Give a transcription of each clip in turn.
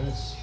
Yes.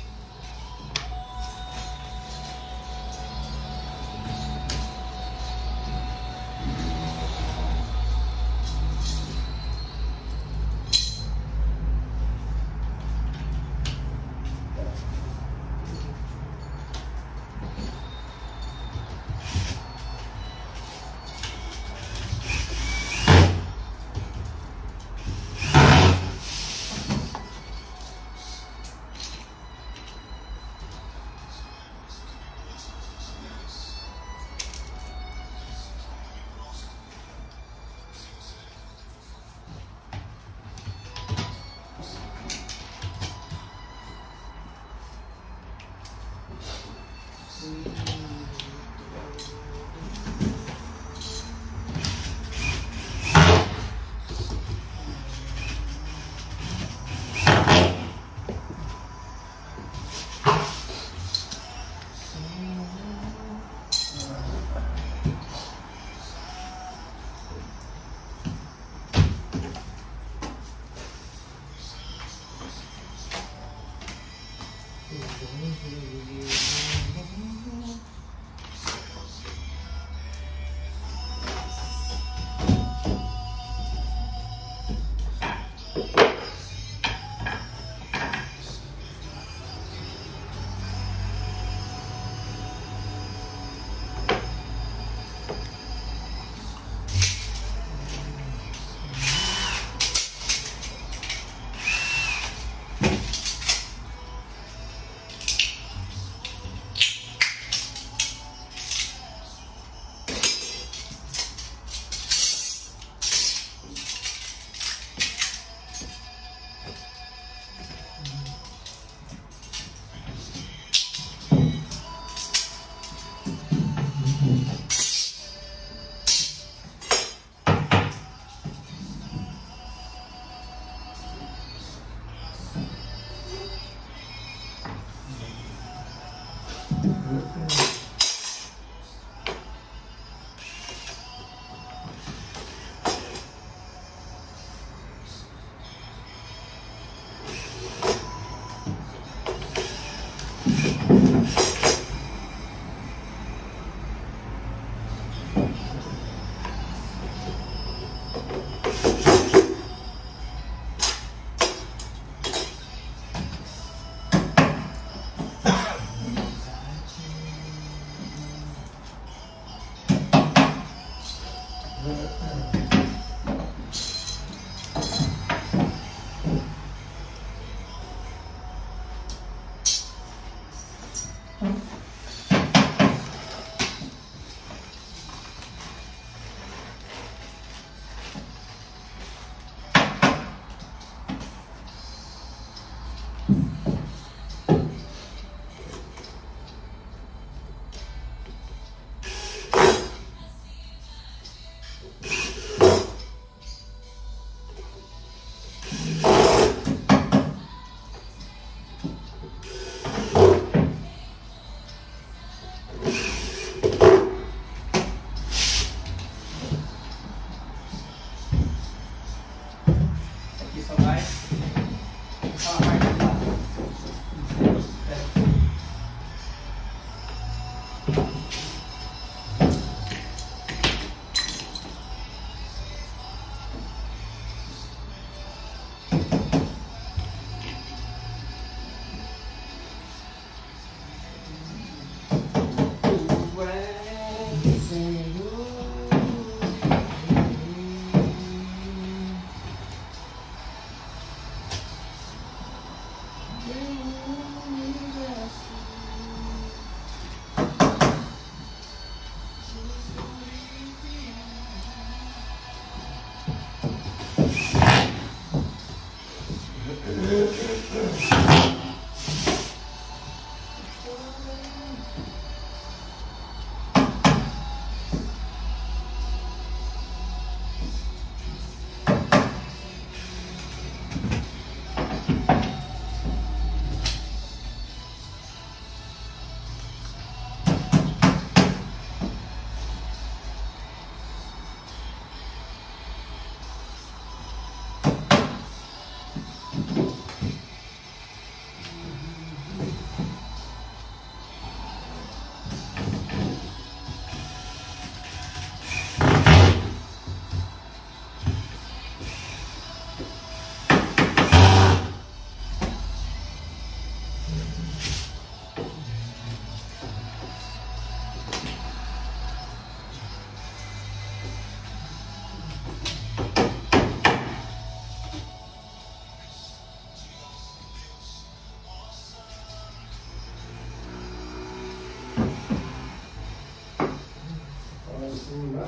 assim, né?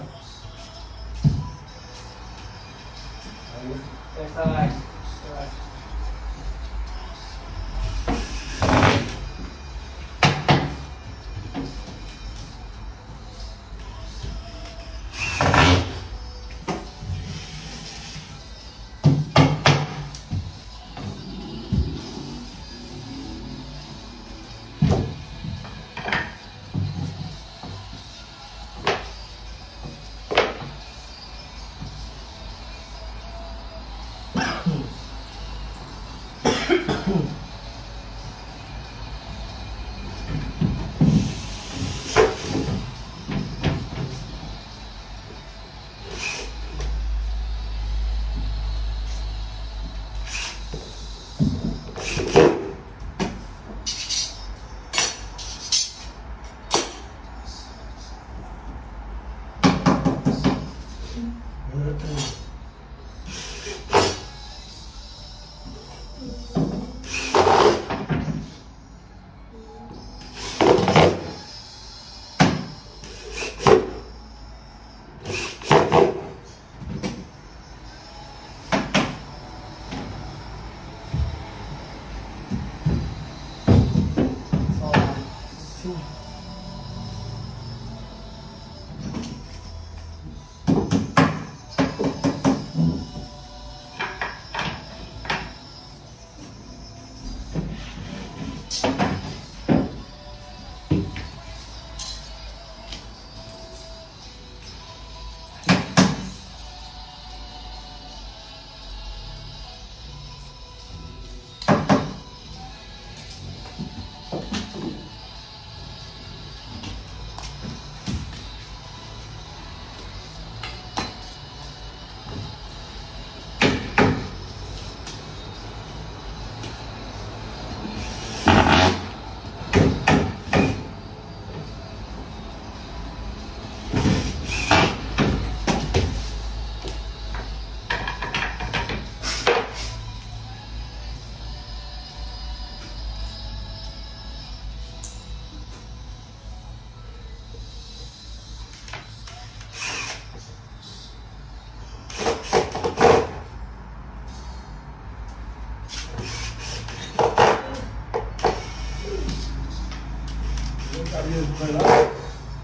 Aí, essa lá.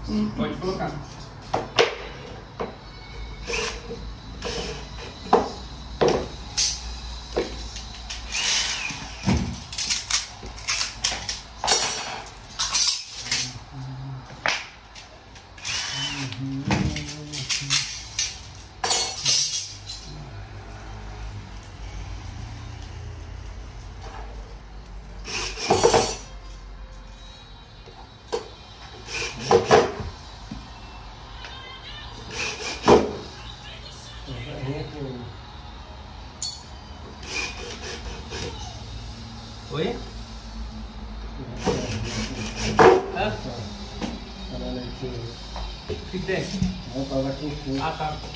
Pode colocar. Aqui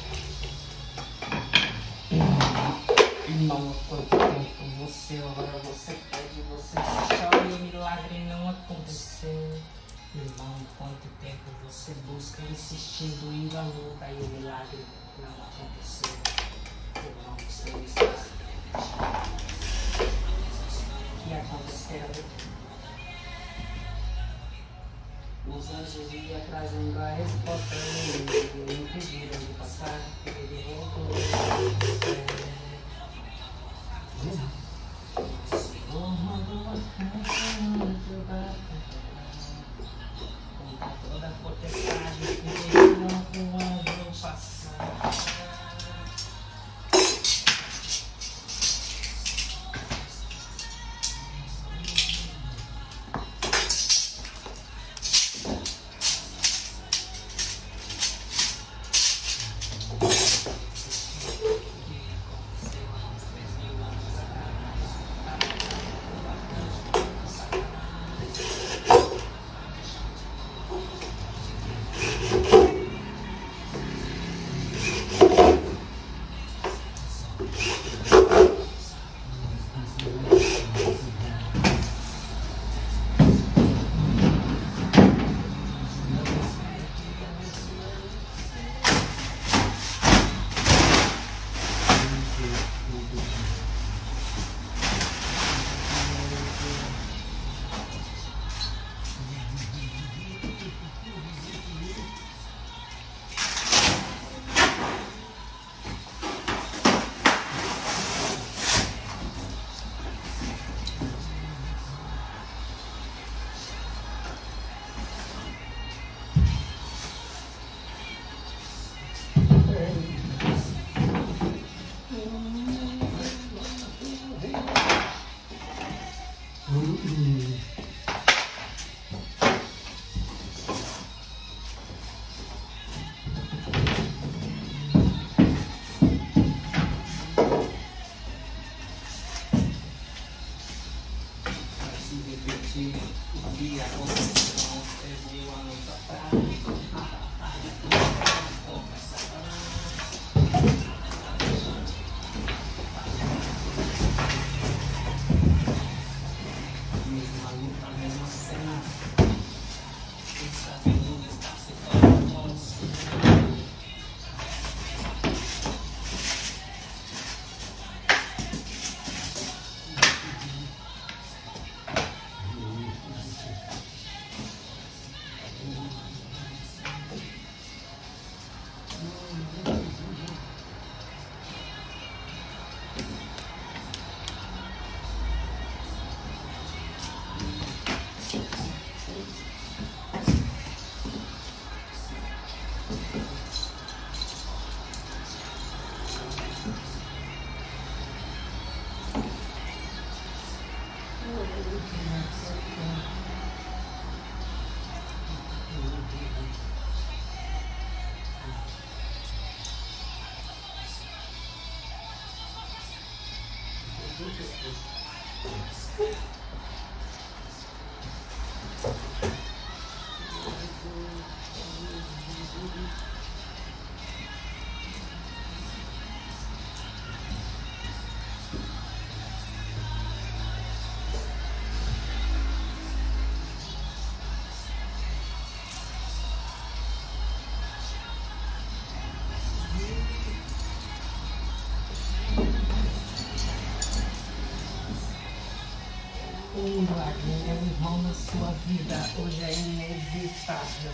Mm-hmm. Irmão na sua vida, hoje é inevitável.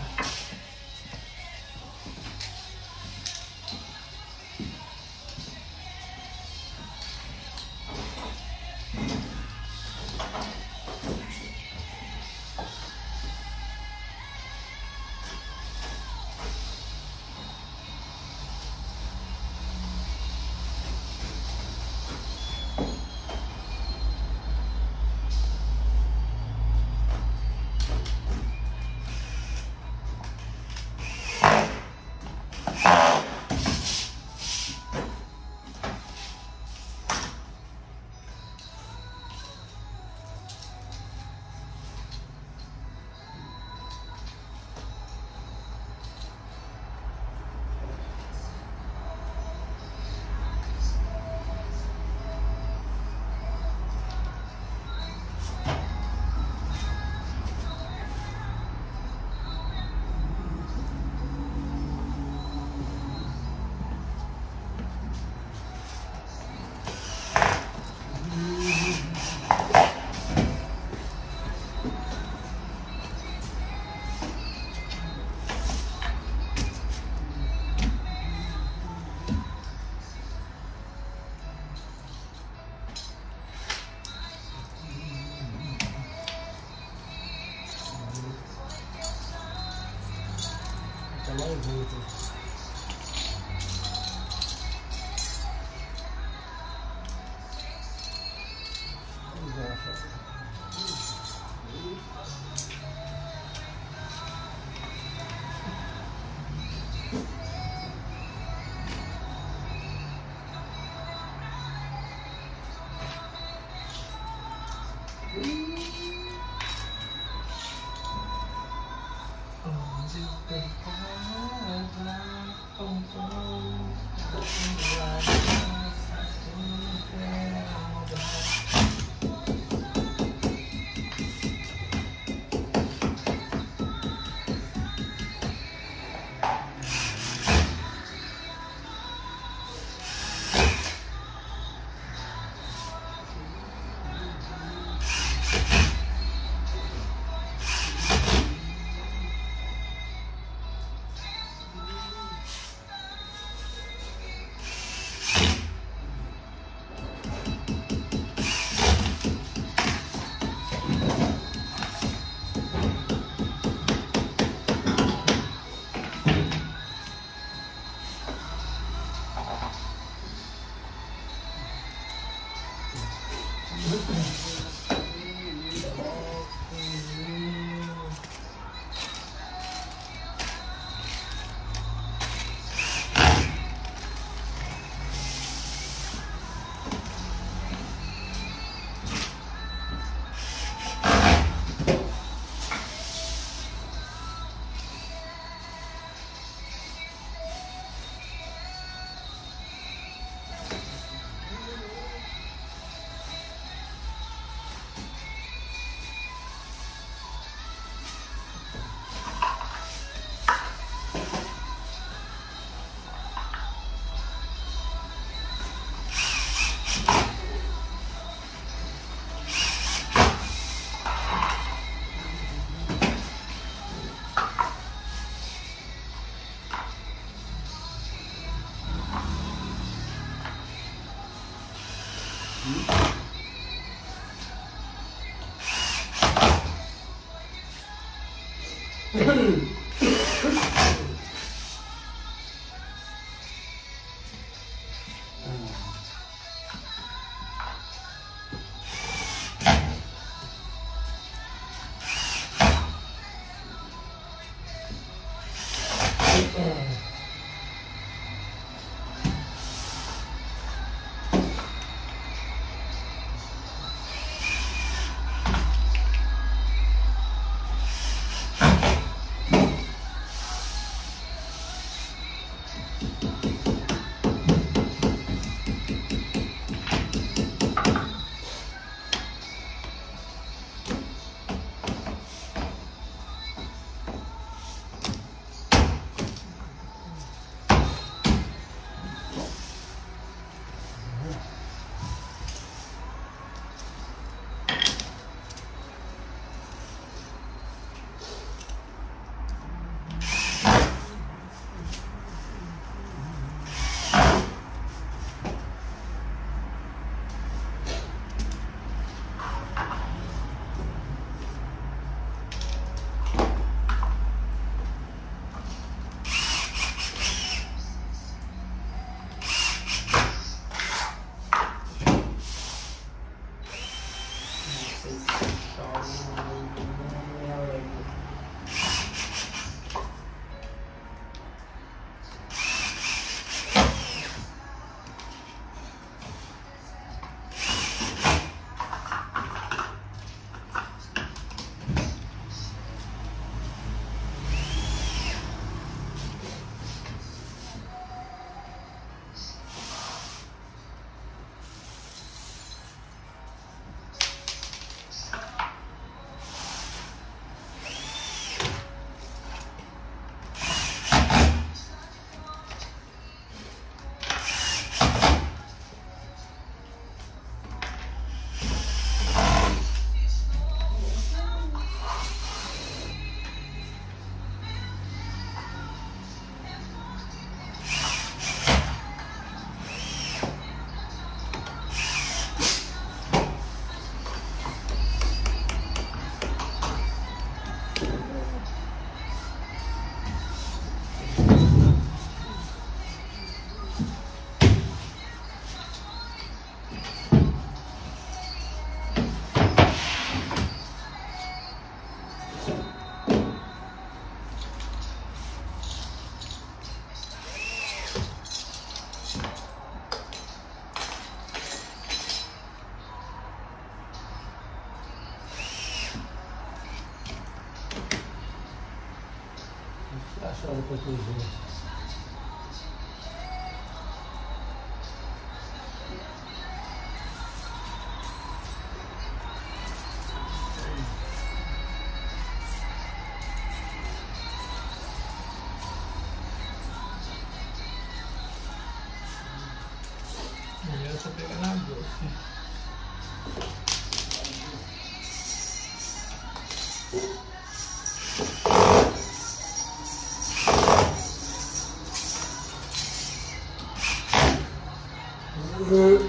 Achar depois que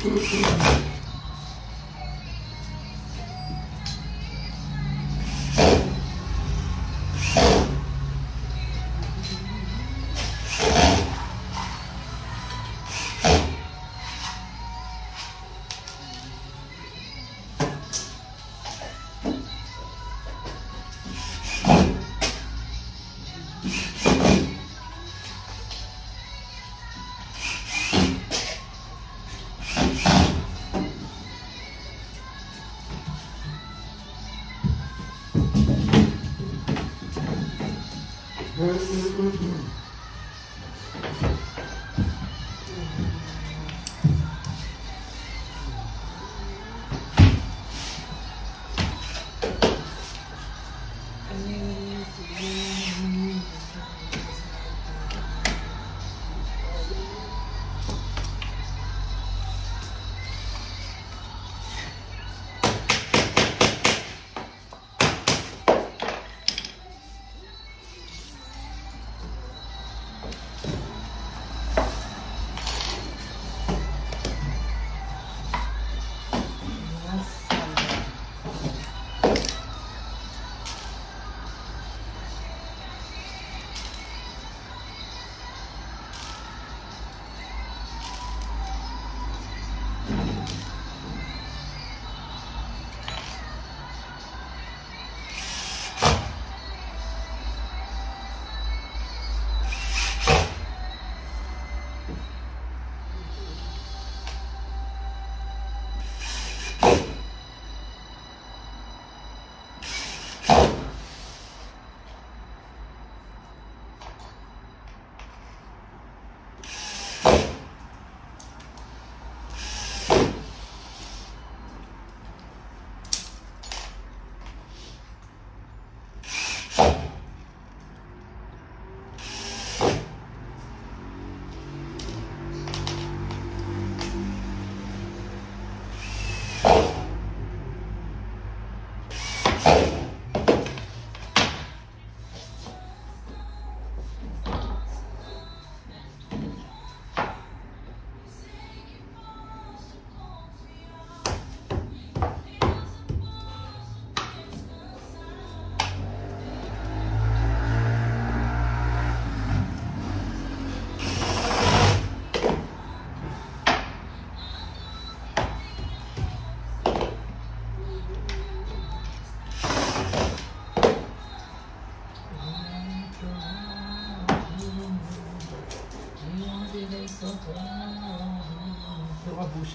Thank you.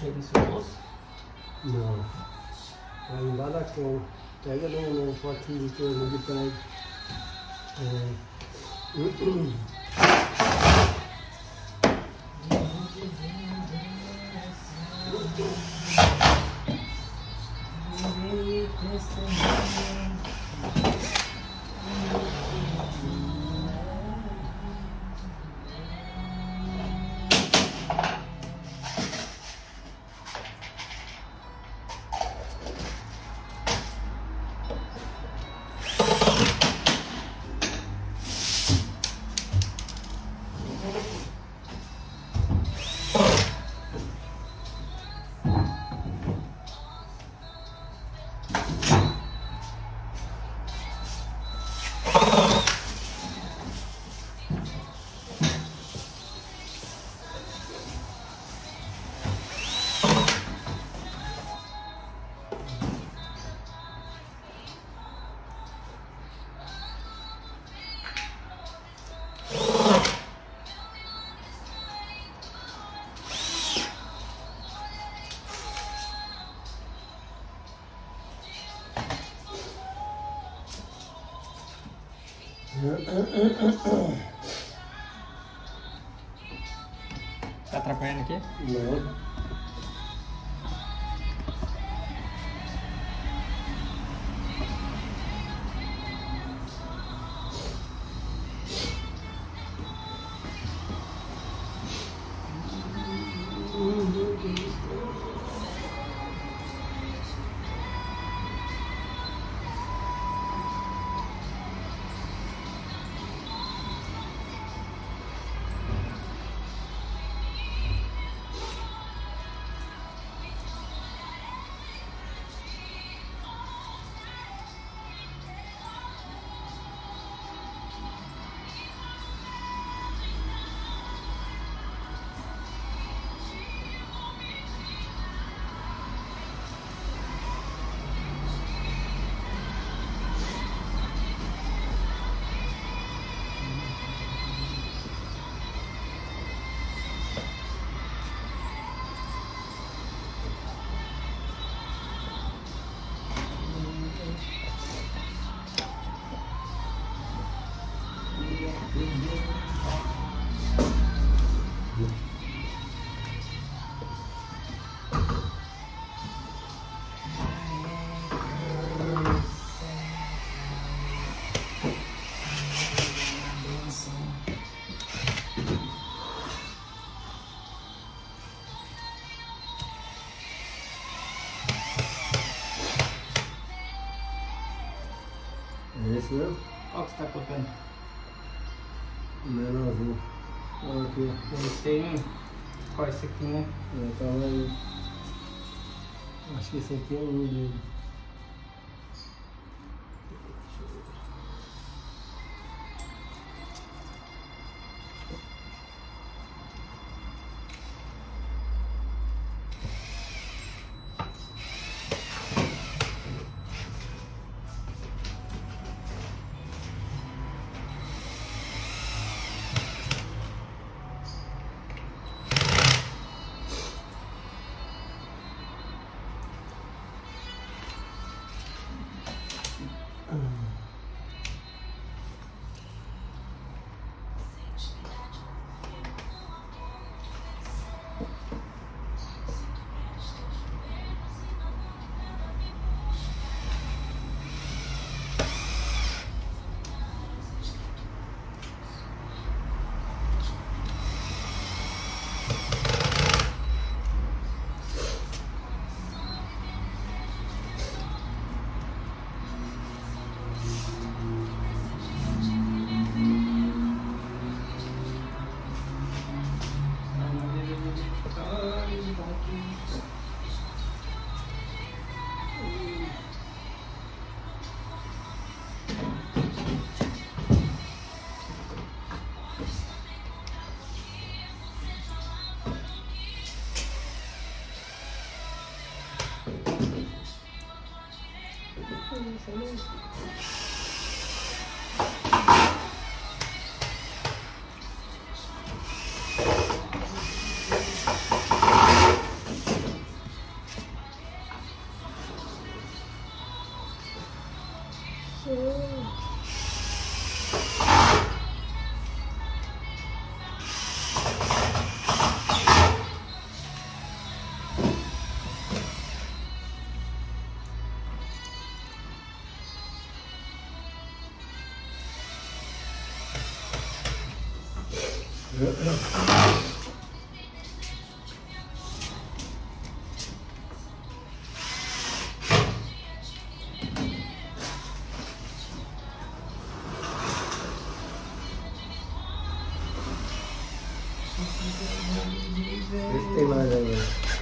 Tem uma bucha aí no seu bolso? Não. Aí embaixo da cama. Pega no, no potinho de Tá atrapalhando aqui? Não. acho que esse aqui.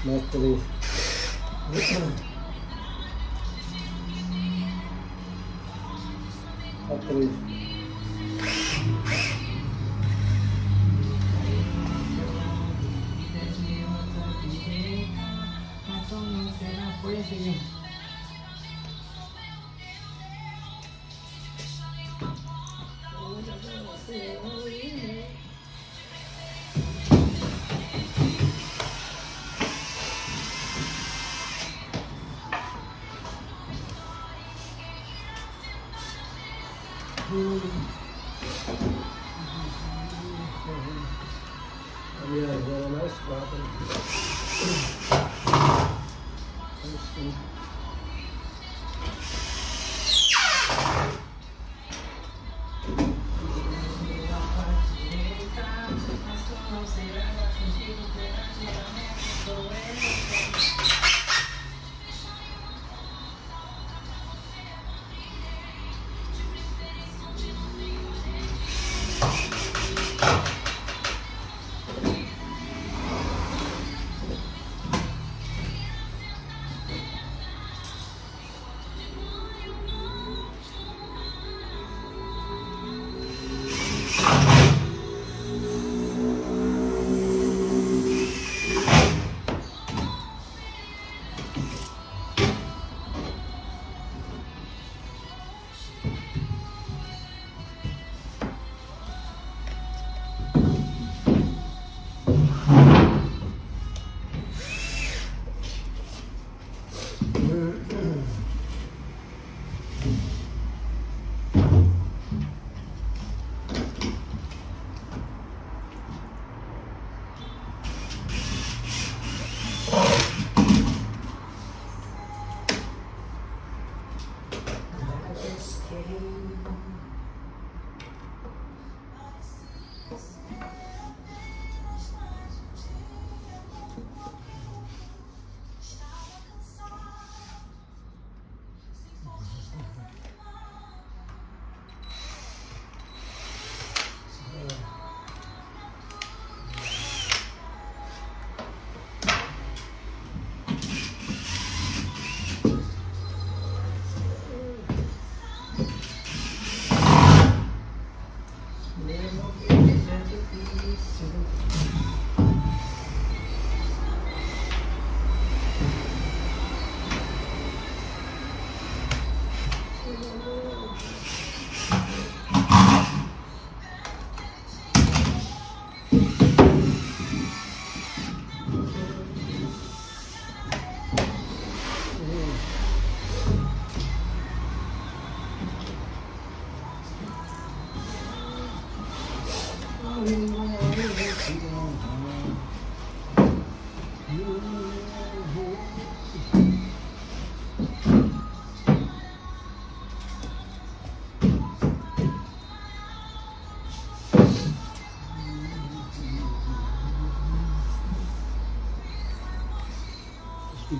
most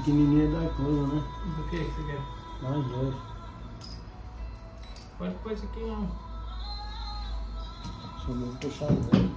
pequenininha da coisa, né? Do que você quer? Mais dois. Pode pôr isso aqui não. Só vou puxar dois.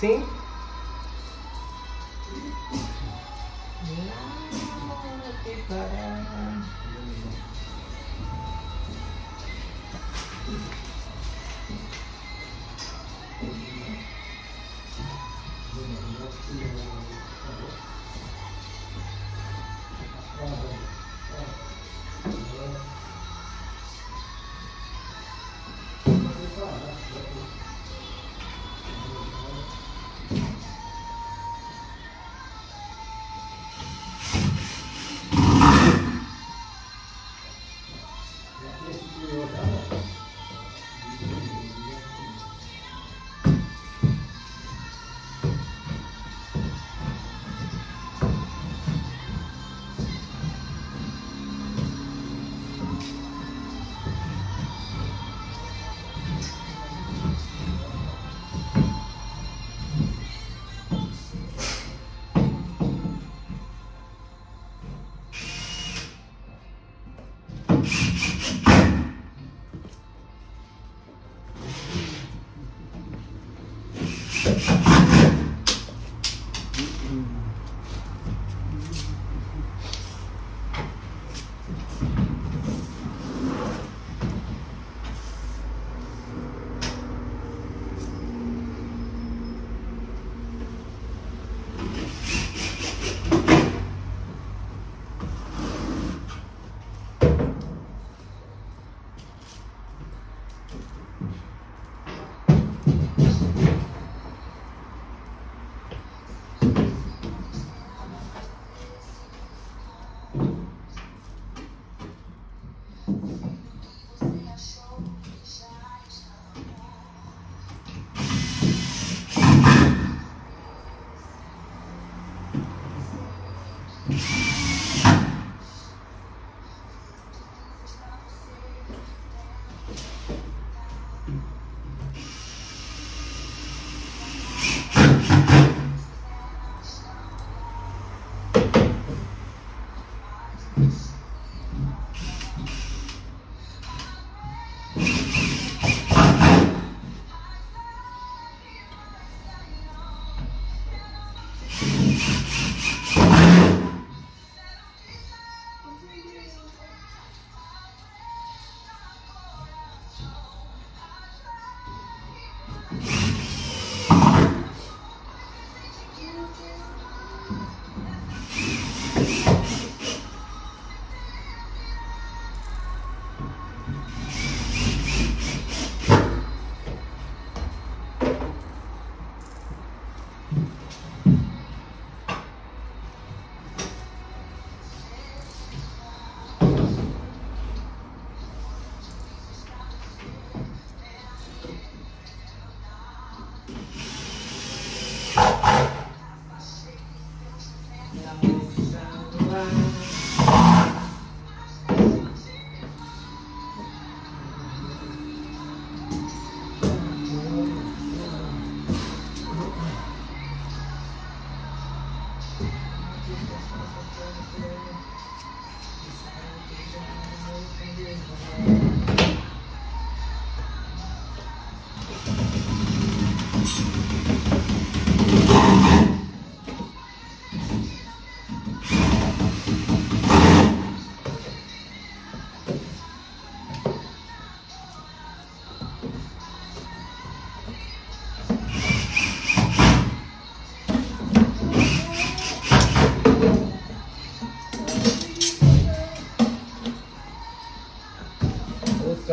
Sim?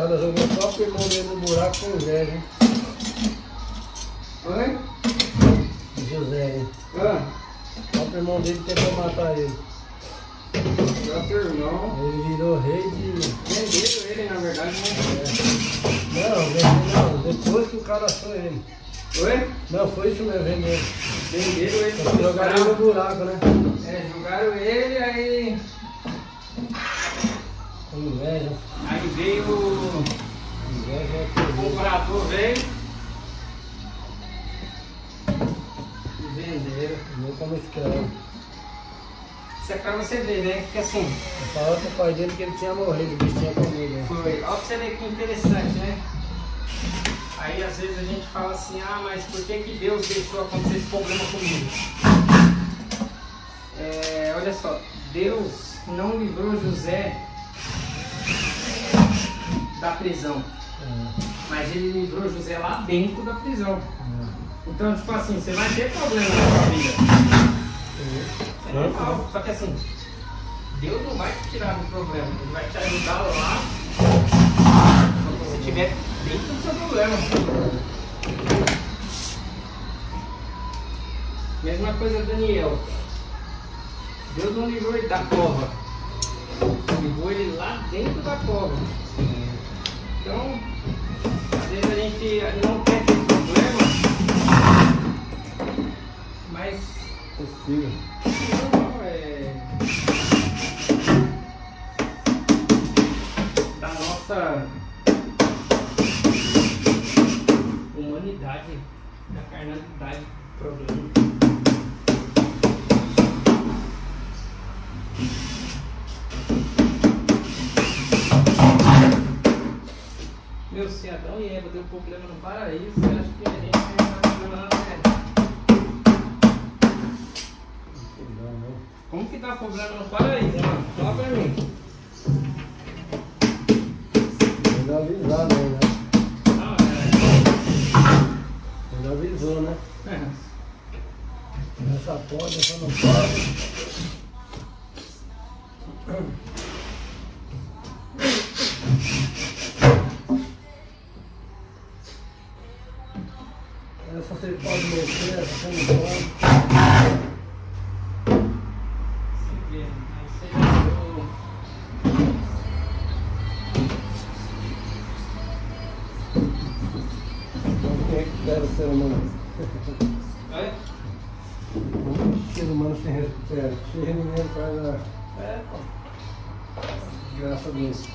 Escada, jogou o próprio irmão dele no buraco com o Zé, hein? Oi? José, hein? Ah, O próprio irmão dele tentou matar ele. próprio irmão. Ele virou rei de. Venderam ele, na verdade, né? Não, vendeu não. Depois que o cara achou ele. Oi? Não, foi isso mesmo, vendeu. Venderam ele Só jogaram ele no buraco, né? É, jogaram ele, aí. Inveja. Aí veio. o Inveja é terrível. comprador, veio. E venderam. Não como escravo. Isso é pra você ver, né? Porque assim. Pro pai dele que ele tinha morrido, o bicho tinha comido. né? Foi. Olha pra você ver que interessante, né? Aí às vezes a gente fala assim, ah, mas por que, que Deus deixou acontecer esse problema comigo? É, olha só, Deus não livrou José da prisão, É, mas ele livrou José lá dentro da prisão. é. Então, tipo assim, você vai ter problema na sua vida. É normal. Só que assim, Deus não vai te tirar do problema, Ele vai te ajudar lá quando você estiver dentro do seu problema. Mesma coisa Daniel. Deus não livrou ele da cova. Livrou ele lá dentro da cova. Então, às vezes a gente não quer ter problema, mas Possível. não, é da nossa humanidade, da carnalidade problema. Meu, se Adão e Eva deu problema no paraíso, você acha que a gente terra? Não, não. Como que tá problema no paraíso, mano? Fala pra mim. Ainda avisar, né? Não, Ainda avisou, né? é. Essa pode, essa não pode. Você pode mexer, não pode. É dera o ser humano? Oi? O ser humano se recupera. Se ninguém faz a É, pô. graça dele. Deixa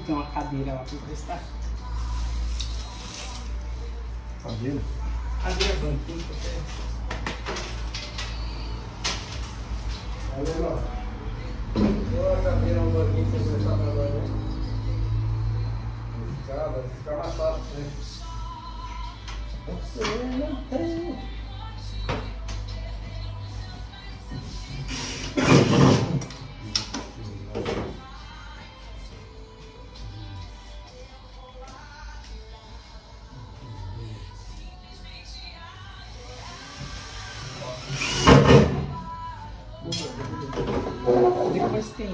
tem uma cadeira lá pra emprestar.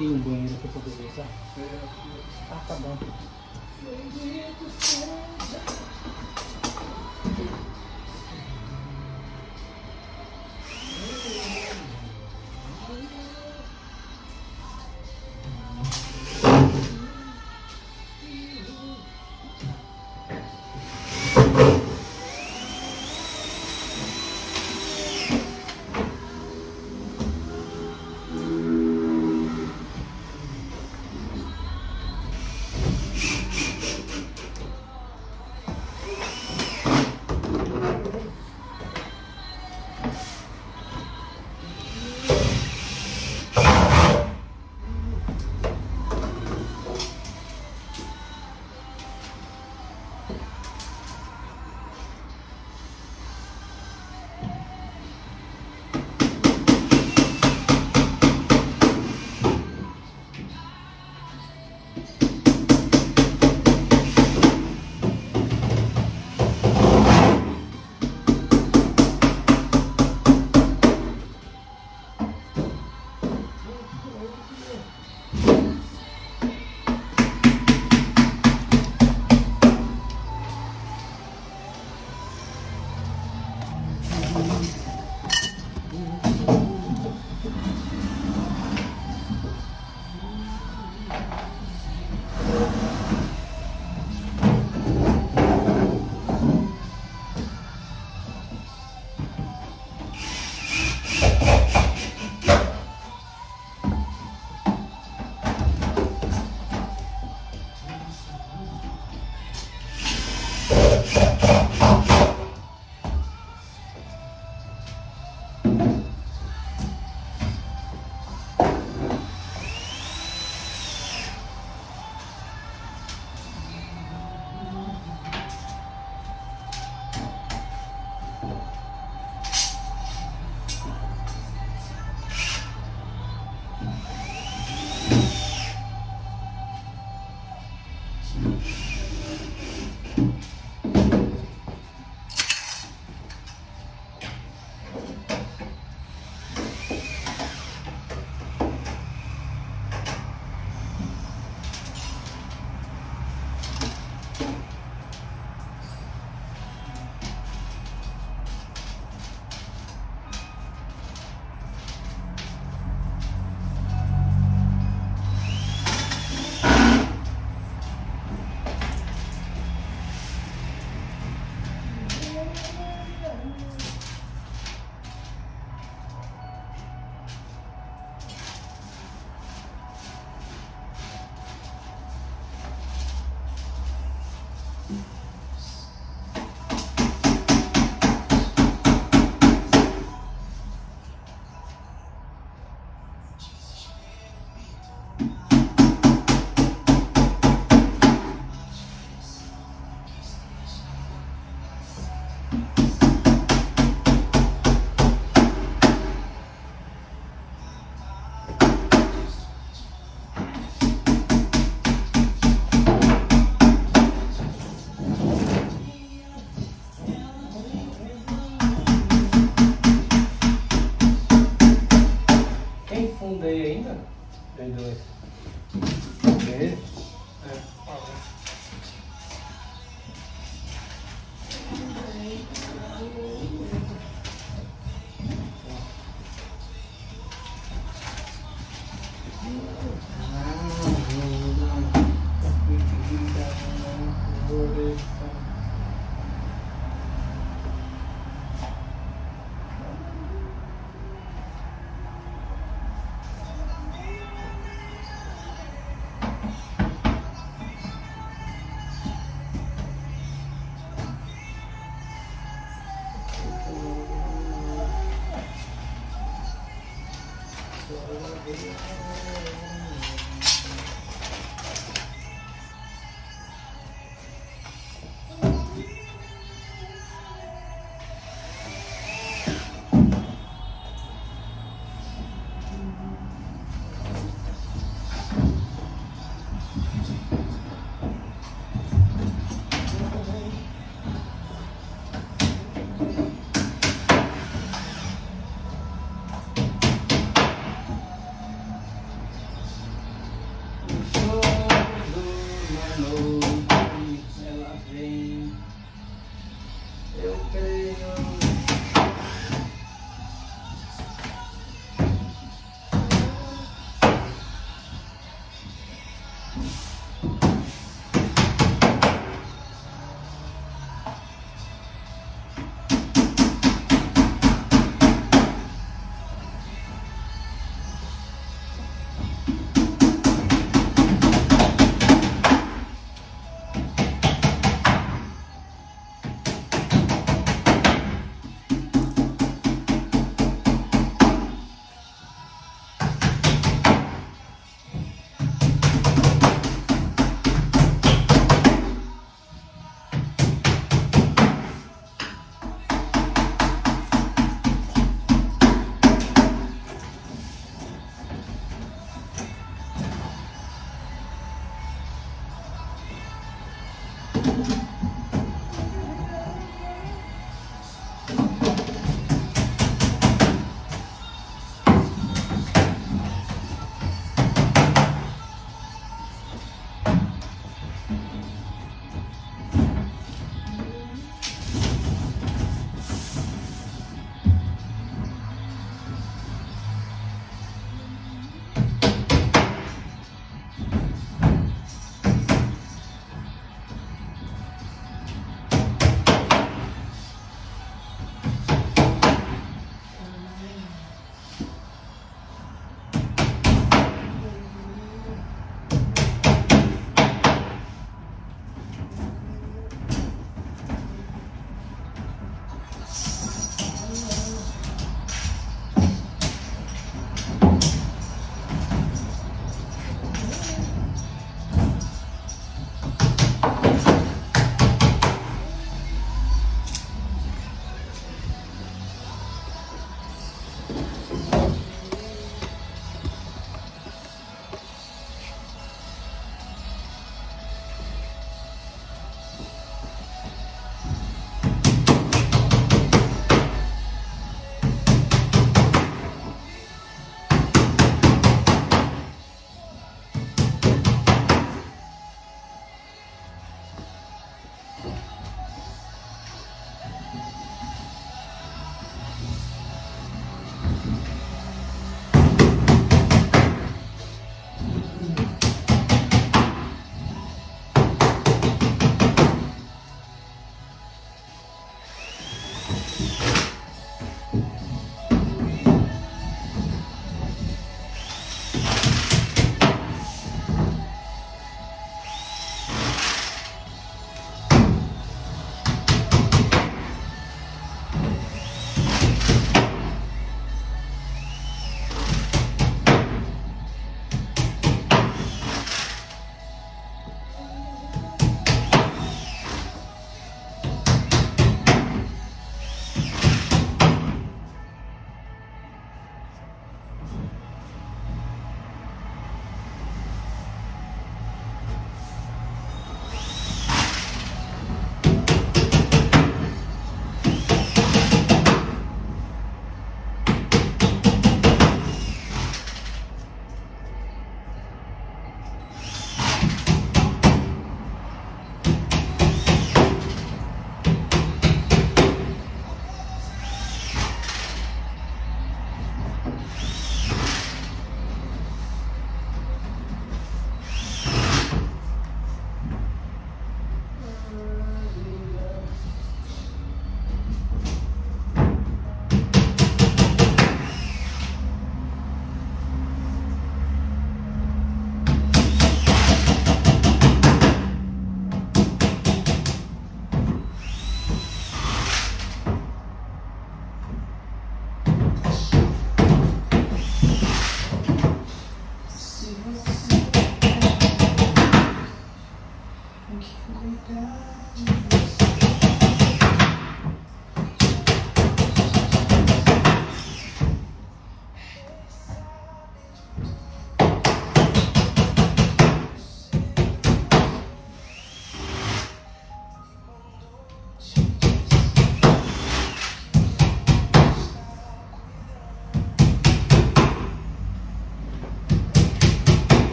Teria um banheiro pra poder usar. Ah, tá bom.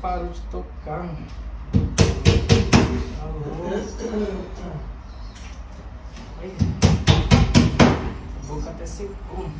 parou de tocar. Alô? Tá A boca até secou.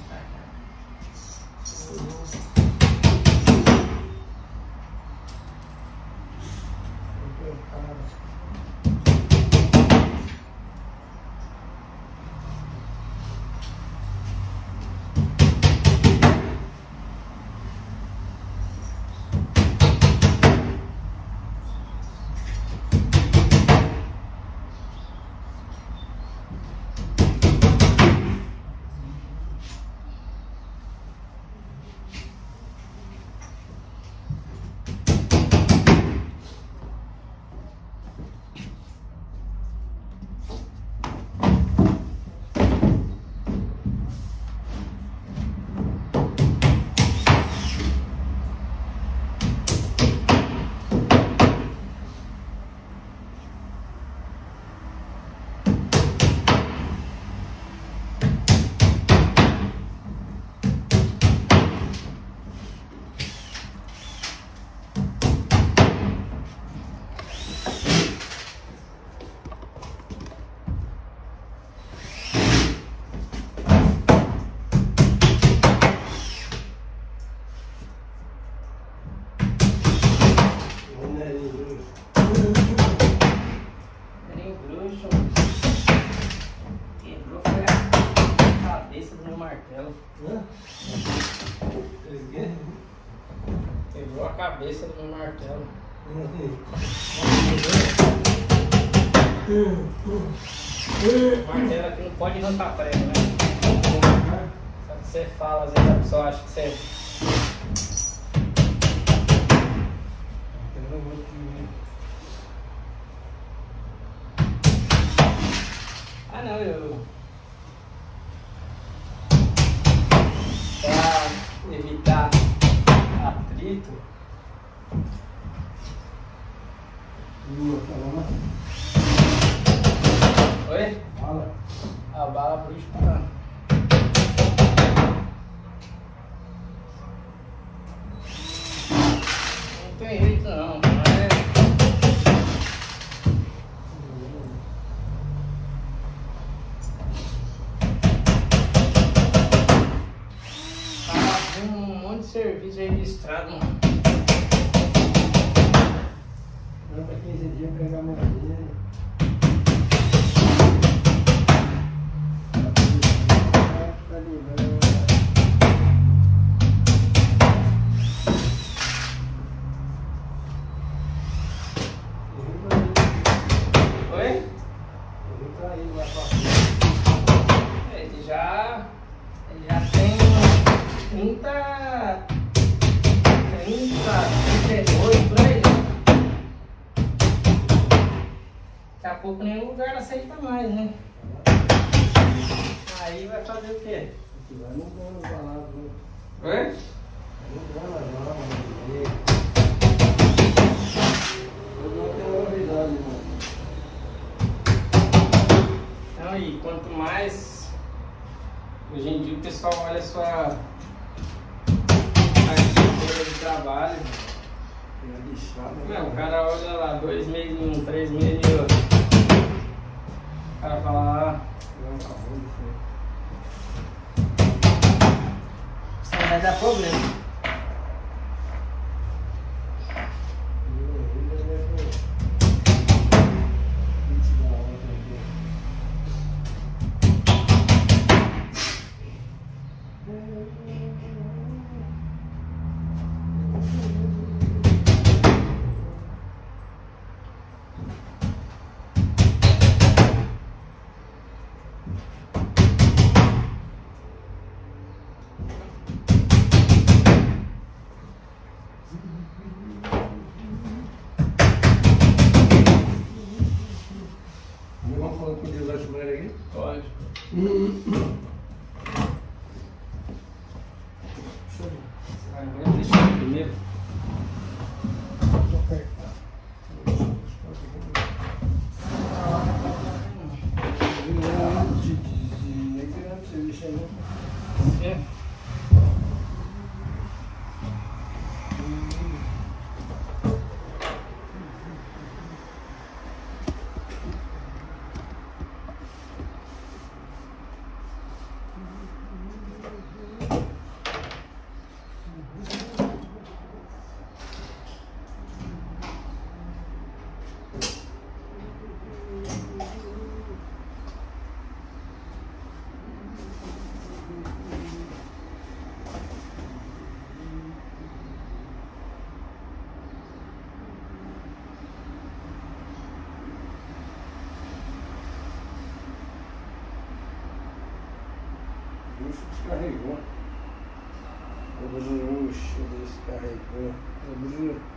Martelo aqui não pode arrancar tá prego, né? Só que você fala, às vezes a pessoa acha que você. Ah não, eu. Pra evitar atrito. Lua, tá Oi? Bala. A bala por disparar. Tá não tem jeito não, tá mas... Um monte de serviço registrado, mano. Planta 15 dias, pegar a madeira. Tá, tá livrando. Né? Oi? Então, aí, quanto mais hoje em dia o pessoal olha sua agricultura de trabalho. Não, o cara olha lá, dois meses um, três meses em outro. O cara fala, ah, não, tá Só vai dar problema. Descarregou. O bruxo.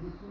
Muita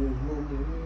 Mm-hmm.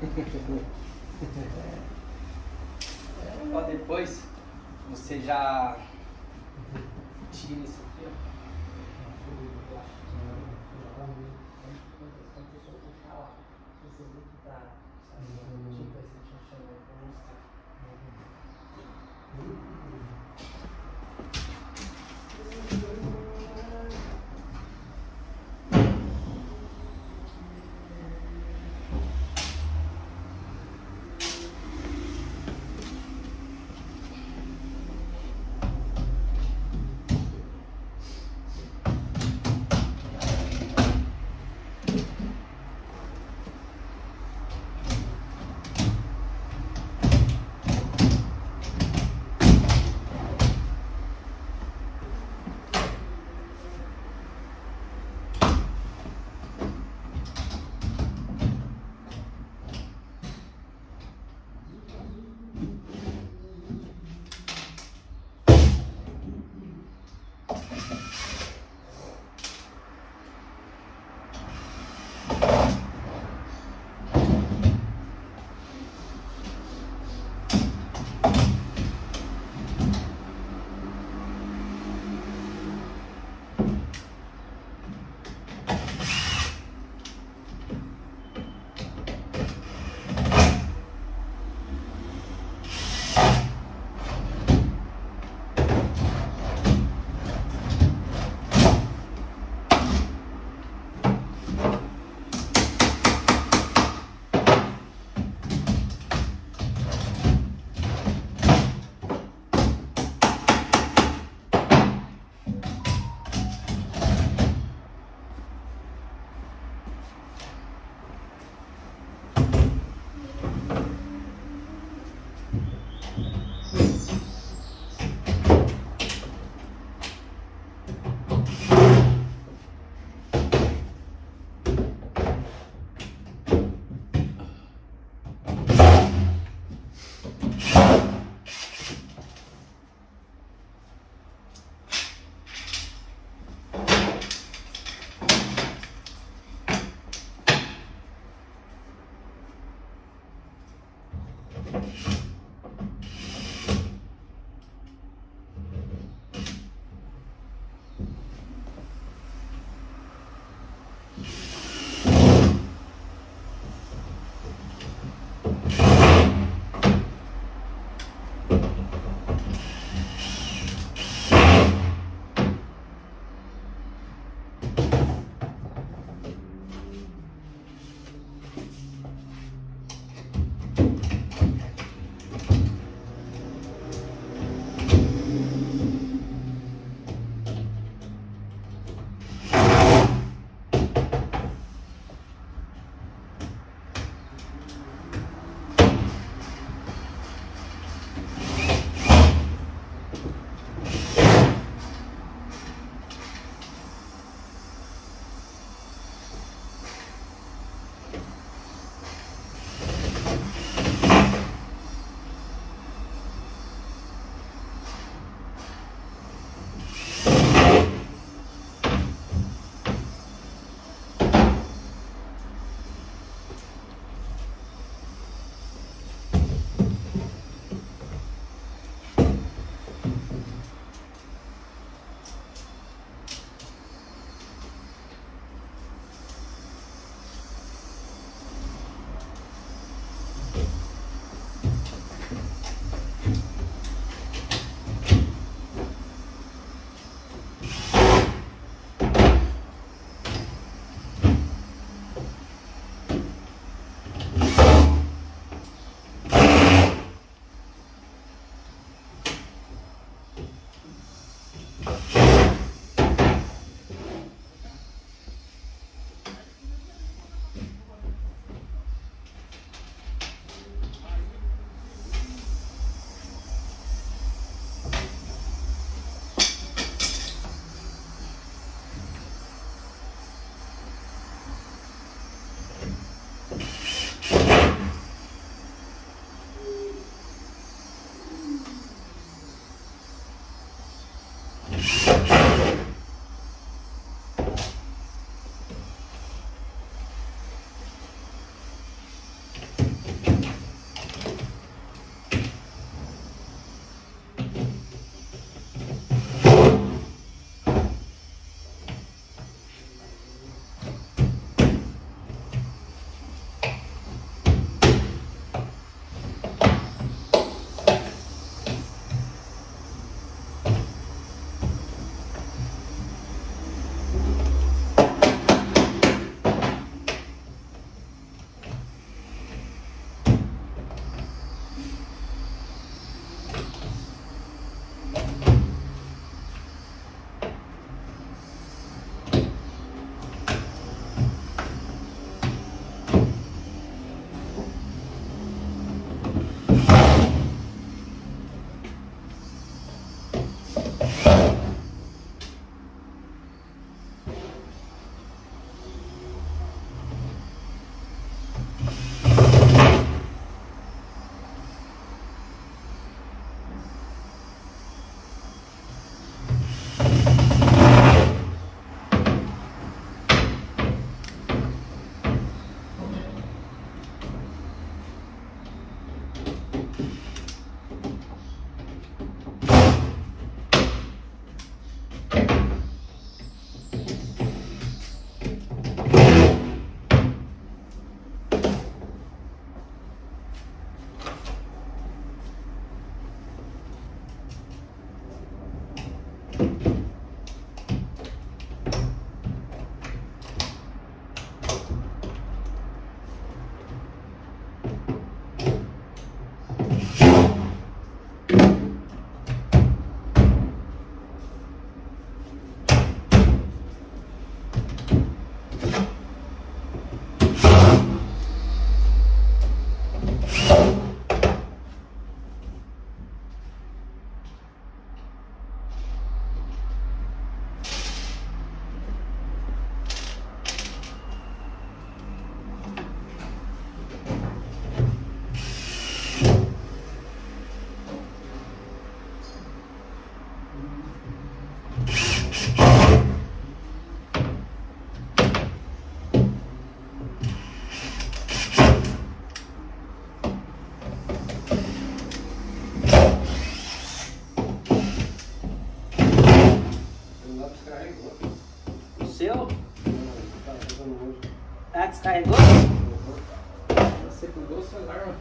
É. Ó, depois você já tira isso aqui, ó. Você vê que tá. Tipo, esse tinha chamado. Descarregou? Você pegou o celular, mano.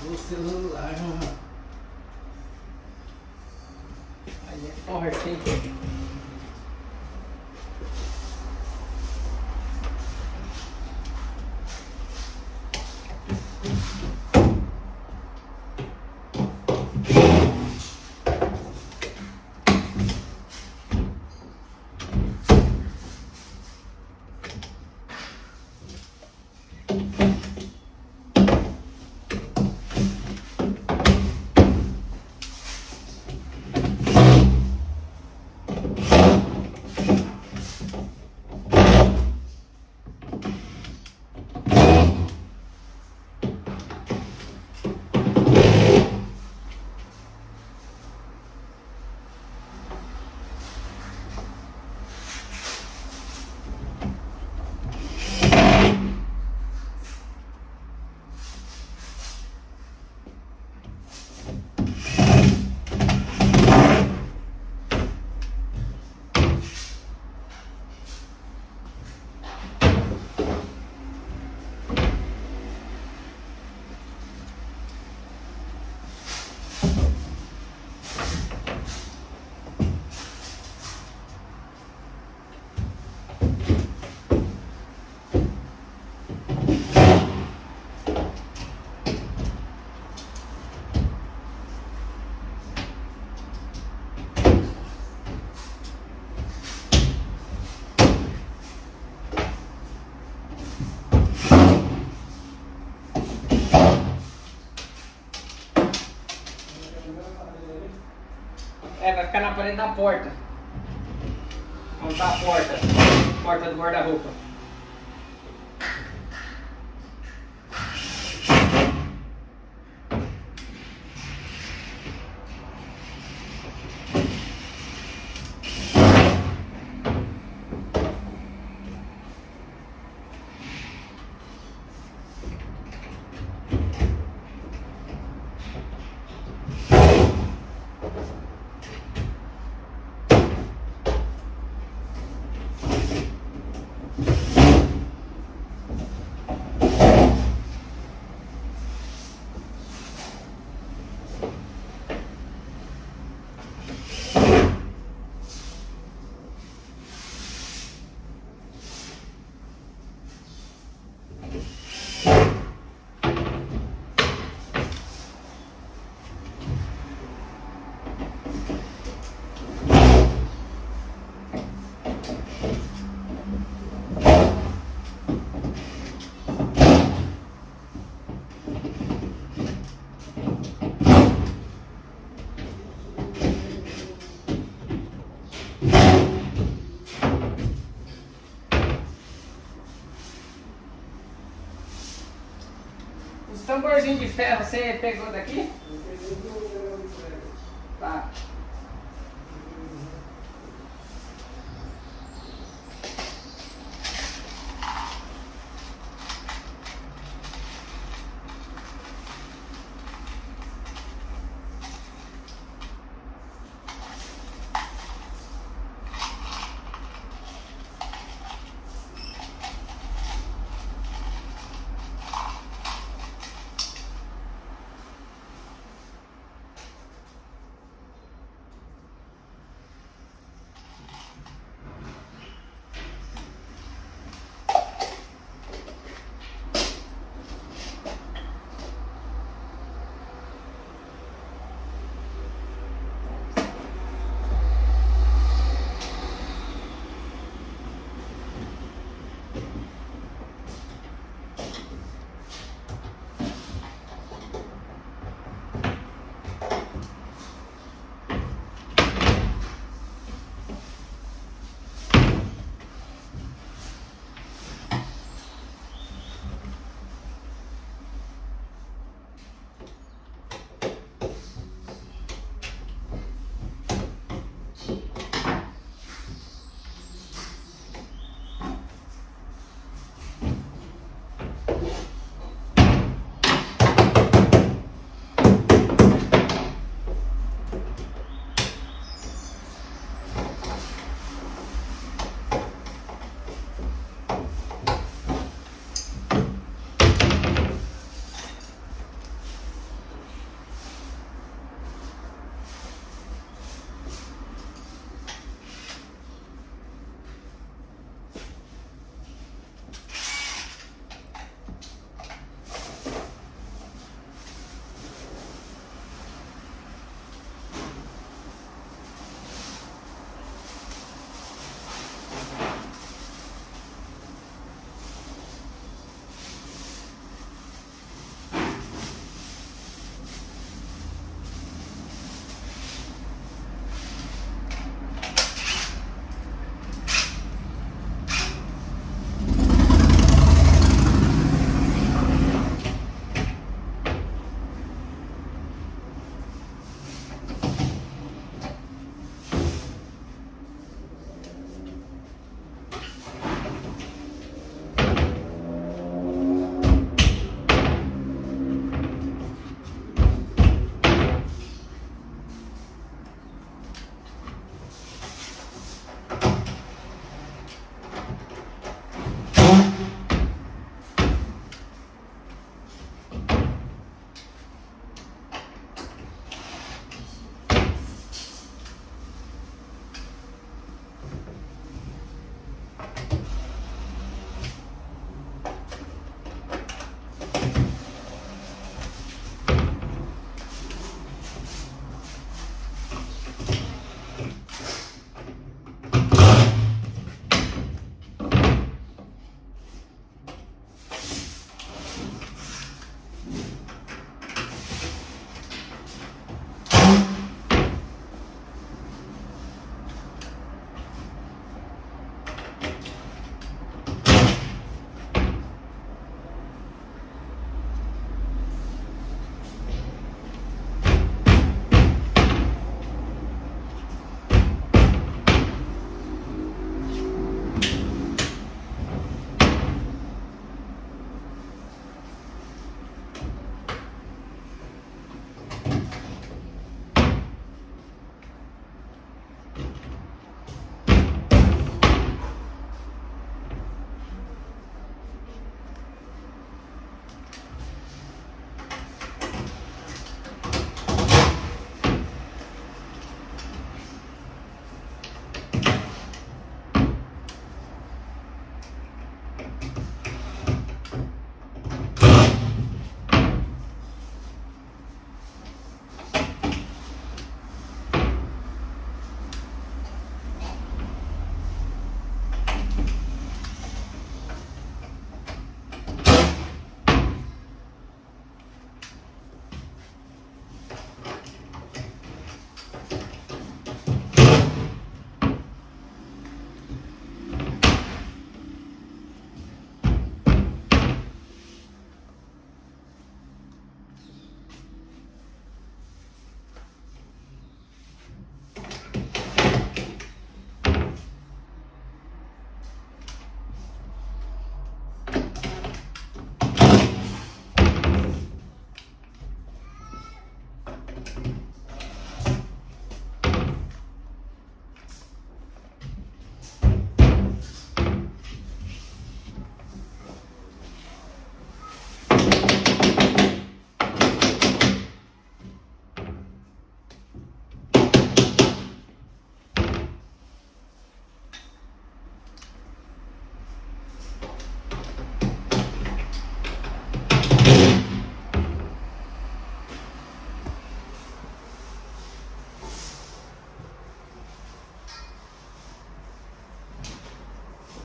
Pegou o celular, mano. Aí é forte, hein? É, vai ficar na parede da porta. Tá a porta? Porta do guarda-roupa. Os tamborzinhos de ferro você pegou daqui?